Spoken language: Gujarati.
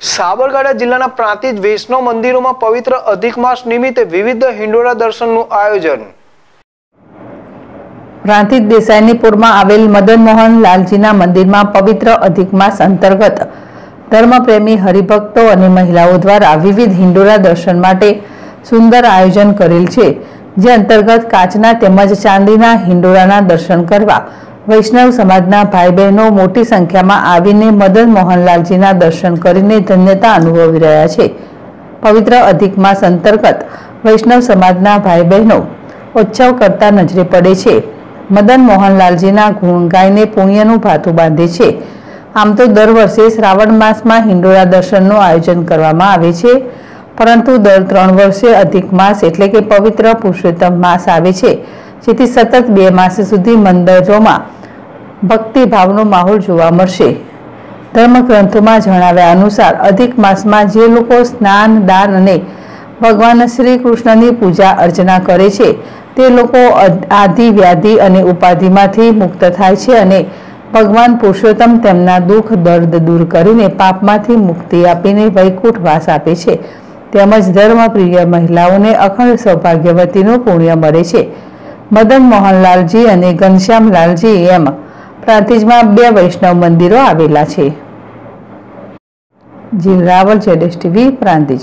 સાબરકાંઠા જિલ્લાના પ્રાંતિજ વૈષ્ણવ મંદિરોમાં પવિત્ર અધિક માસ નિમિત્તે વિવિધ હિંડોળા દર્શનનું આયોજન. પ્રાંતિજ દેસાઈનીપુરમાં આવેલ મદન મોહન લાલજીના મંદિરમાં પવિત્ર અધિક માસ અંતર્ગત ધર્મપ્રેમી, હરિભક્તો અને મહિલાઓ દ્વારા વિવિધ હિંડોળા દર્શન માટે સુંદર આયોજન કરેલ છે. જે અંતર્ગત કાચના તેમજ ચાંદીના હિંડોળાના દર્શન કરવા વૈષ્ણવ સમાજના ભાઈ બહેનો મોટી સંખ્યામાં આવીને મદન મોહનલાલજીના દર્શન કરીને ધન્યતા અનુભવી રહ્યા છે. પવિત્ર અધિક માસ અંતર્ગત વૈષ્ણવ સમાજના ભાઈ બહેનો ઉત્સવ કરતા નજરે પડે છે. મદન મોહનલાલજીના ગુણ ગાઈને પુણ્યનું ભાથું બાંધે છે. આમ તો દર વર્ષે શ્રાવણ માસમાં હિંડોળા દર્શનનું આયોજન કરવામાં આવે છે. પરંતુ દર ત્રણ વર્ષે અધિક માસ એટલે કે પવિત્ર પુરુષોત્તમ માસ આવે છે, જેથી સતત બે માસ સુધી મંદિરોમાં ભક્તિભાવનો માહોલ જોવા મળશે. ધર્મગ્રંથોમાં જણાવ્યા અનુસાર અધિક માસમાં જે લોકો સ્નાન, દાન અને ભગવાન શ્રી કૃષ્ણની પૂજા અર્ચના કરે છે, તે લોકો આદિ વ્યાધિ અને ઉપાધિમાંથી મુક્ત થાય છે અને ભગવાન પુરુષોત્તમ તેમના દુઃખ, દર્દ દૂર કરીને પાપમાંથી મુક્તિ આપીને વૈકુંઠ વાસ આપે છે. તેમજ ધર્મપ્રિય મહિલાઓને અખંડ સૌભાગ્યવતીનું પુણ્ય મળે છે. મદન મોહનલાલજી અને ઘનશ્યામલાલજી એમ પ્રાંતિજમાં બે વૈષ્ણવ મંદિરો આવેલા છે. જીલ રાવલ જેડેશ ટીવી પ્રાંતિજ.